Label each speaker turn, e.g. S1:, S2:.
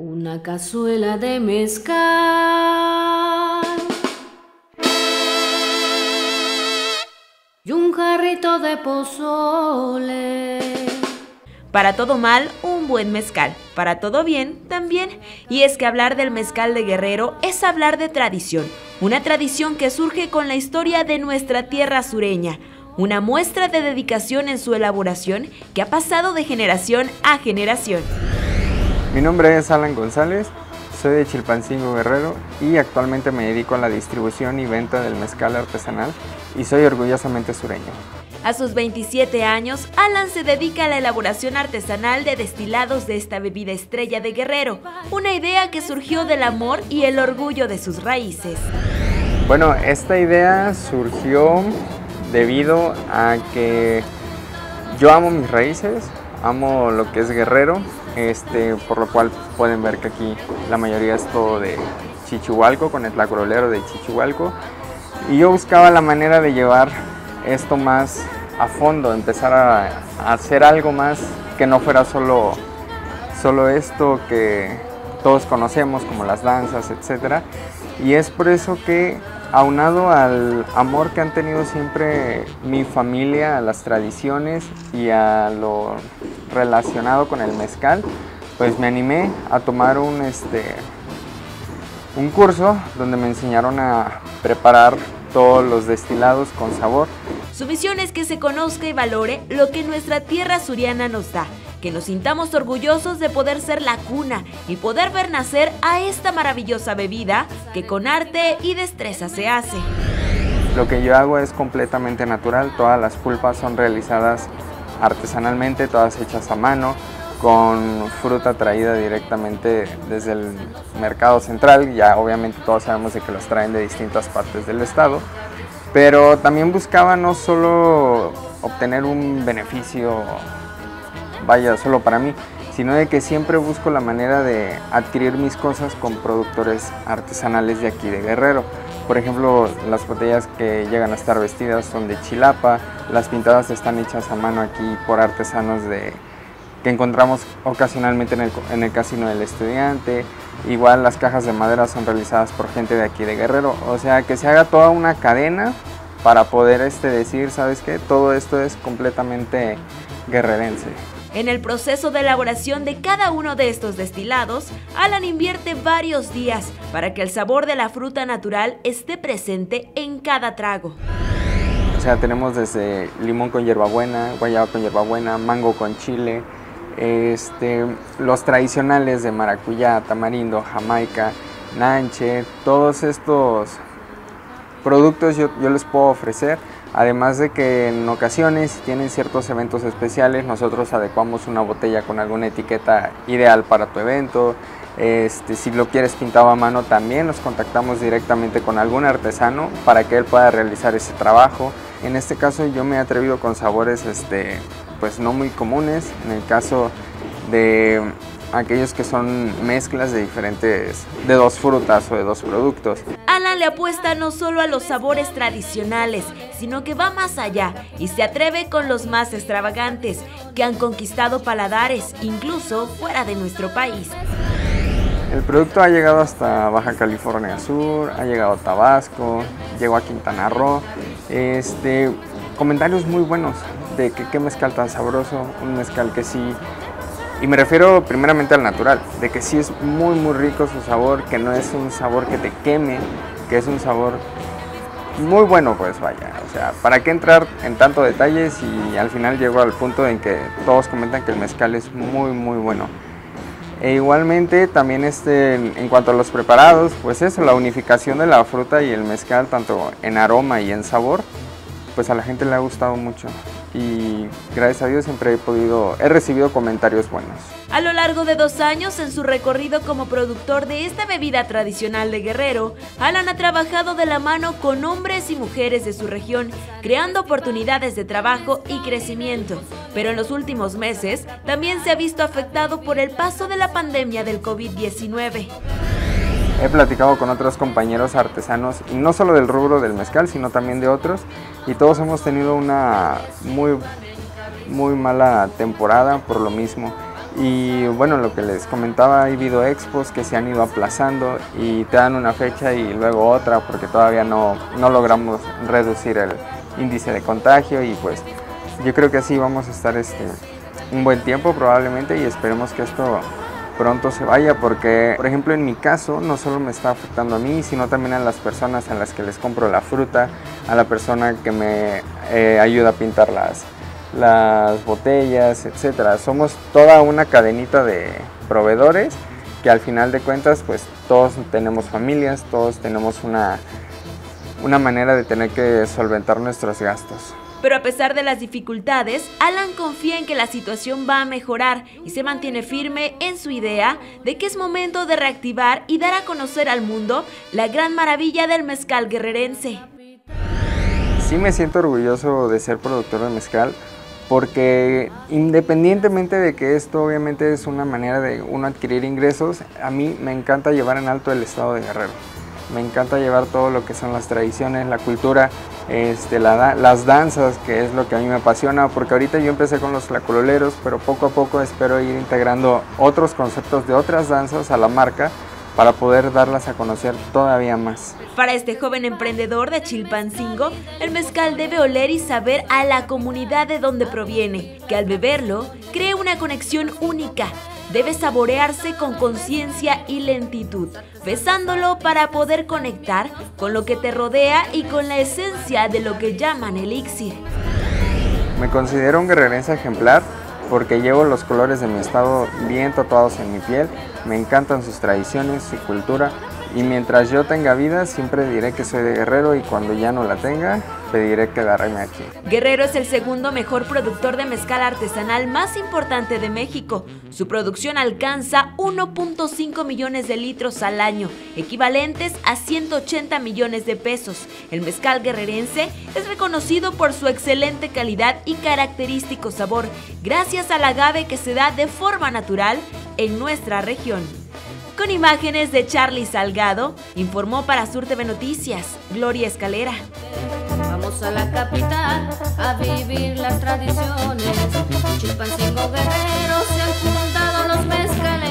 S1: Una cazuela de mezcal. Y un jarrito de pozole.
S2: Para todo mal, un buen mezcal. Para todo bien, también. Y es que hablar del mezcal de Guerrero es hablar de tradición. Una tradición que surge con la historia de nuestra tierra sureña. Una muestra de dedicación en su elaboración que ha pasado de generación a generación.
S3: Mi nombre es Alan González, soy de Chilpancingo Guerrero y actualmente me dedico a la distribución y venta del mezcal artesanal y soy orgullosamente sureño.
S2: A sus 27 años, Alan se dedica a la elaboración artesanal de destilados de esta bebida estrella de Guerrero, una idea que surgió del amor y el orgullo de sus raíces.
S3: Bueno, esta idea surgió debido a que yo amo mis raíces, amo lo que es Guerrero, este, por lo cual pueden ver que aquí la mayoría es todo de Chichihualco, con el tlacorolero de Chichihualco. Y yo buscaba la manera de llevar esto más a fondo, empezar a, hacer algo más que no fuera solo, solo esto que todos conocemos como las danzas, etc. Y es por eso que aunado al amor que han tenido siempre mi familia a las tradiciones y a lo relacionado con el mezcal, pues me animé a tomar un, este, un curso donde me enseñaron a preparar todos los destilados con sabor.
S2: Su misión es que se conozca y valore lo que nuestra tierra suriana nos da, que nos sintamos orgullosos de poder ser la cuna y poder ver nacer a esta maravillosa bebida que con arte y destreza se hace.
S3: Lo que yo hago es completamente natural, todas las pulpas son realizadas artesanalmente, todas hechas a mano, con fruta traída directamente desde el mercado central, ya obviamente todos sabemos de que los traen de distintas partes del estado, pero también buscaba no solo obtener un beneficio, vaya, solo para mí, sino de que siempre busco la manera de adquirir mis cosas con productores artesanales de aquí de Guerrero. Por ejemplo, las botellas que llegan a estar vestidas son de chilapa, las pintadas están hechas a mano aquí por artesanos de, que encontramos ocasionalmente en el, en el casino del estudiante. Igual las cajas de madera son realizadas por gente de aquí de Guerrero. O sea, que se haga toda una cadena para poder este, decir, ¿sabes qué? Todo esto es completamente guerrerense.
S2: En el proceso de elaboración de cada uno de estos destilados, Alan invierte varios días para que el sabor de la fruta natural esté presente en cada trago.
S3: O sea, tenemos desde limón con hierbabuena, guayaba con hierbabuena, mango con chile, este, los tradicionales de maracuyá, tamarindo, jamaica, nanche, todos estos productos yo, yo les puedo ofrecer Además de que en ocasiones, si tienen ciertos eventos especiales, nosotros adecuamos una botella con alguna etiqueta ideal para tu evento. Este, si lo quieres pintado a mano también nos contactamos directamente con algún artesano para que él pueda realizar ese trabajo. En este caso yo me he atrevido con sabores este, pues no muy comunes. En el caso de aquellos que son mezclas de diferentes, de dos frutas o de dos productos.
S2: Le apuesta no solo a los sabores tradicionales, sino que va más allá y se atreve con los más extravagantes, que han conquistado paladares, incluso fuera de nuestro país.
S3: El producto ha llegado hasta Baja California Sur, ha llegado a Tabasco, llegó a Quintana Roo. Este, comentarios muy buenos de que qué mezcal tan sabroso, un mezcal que sí y me refiero primeramente al natural, de que sí es muy muy rico su sabor, que no es un sabor que te queme, que es un sabor muy bueno pues vaya. O sea, ¿para qué entrar en tanto detalles y al final llego al punto en que todos comentan que el mezcal es muy muy bueno? E igualmente también este, en cuanto a los preparados, pues eso, la unificación de la fruta y el mezcal tanto en aroma y en sabor, pues a la gente le ha gustado mucho y gracias a Dios siempre he podido, he recibido comentarios buenos.
S2: A lo largo de dos años en su recorrido como productor de esta bebida tradicional de Guerrero, Alan ha trabajado de la mano con hombres y mujeres de su región, creando oportunidades de trabajo y crecimiento. Pero en los últimos meses también se ha visto afectado por el paso de la pandemia del COVID-19.
S3: He platicado con otros compañeros artesanos, no solo del rubro del mezcal, sino también de otros, y todos hemos tenido una muy, muy mala temporada por lo mismo. Y bueno, lo que les comentaba, hay video expos que se han ido aplazando y te dan una fecha y luego otra porque todavía no, no logramos reducir el índice de contagio y pues yo creo que así vamos a estar este, un buen tiempo probablemente y esperemos que esto pronto se vaya porque, por ejemplo, en mi caso no solo me está afectando a mí, sino también a las personas a las que les compro la fruta, a la persona que me eh, ayuda a pintar las, las botellas, etcétera. Somos toda una cadenita de proveedores que al final de cuentas pues todos tenemos familias, todos tenemos una, una manera de tener que solventar nuestros gastos.
S2: Pero a pesar de las dificultades, Alan confía en que la situación va a mejorar y se mantiene firme en su idea de que es momento de reactivar y dar a conocer al mundo la gran maravilla del mezcal guerrerense.
S3: Sí me siento orgulloso de ser productor de mezcal porque independientemente de que esto obviamente es una manera de uno adquirir ingresos, a mí me encanta llevar en alto el estado de Guerrero. Me encanta llevar todo lo que son las tradiciones, la cultura, este, las danzas, que es lo que a mí me apasiona, porque ahorita yo empecé con los tlaculoleros, pero poco a poco espero ir integrando otros conceptos de otras danzas a la marca para poder darlas a conocer todavía más.
S2: Para este joven emprendedor de Chilpancingo, el mezcal debe oler y saber a la comunidad de donde proviene, que al beberlo cree una conexión única. Debe saborearse con conciencia y lentitud, besándolo para poder conectar con lo que te rodea y con la esencia de lo que llaman elixir.
S3: Me considero un guerrerense ejemplar porque llevo los colores de mi estado bien tatuados en mi piel, me encantan sus tradiciones, su cultura y mientras yo tenga vida siempre diré que soy de Guerrero y cuando ya no la tenga pediré quedarme aquí.
S2: Guerrero es el segundo mejor productor de mezcal artesanal más importante de México. Su producción alcanza 1.5 millones de litros al año, equivalentes a 180 millones de pesos. El mezcal guerrerense es reconocido por su excelente calidad y característico sabor, gracias al agave que se da de forma natural en nuestra región. Con imágenes de Charlie Salgado, informó para Sur TV Noticias, Gloria Escalera.
S1: A la capital a vivir las tradiciones. Chilpancingo guerreros se han fundado los mezcales.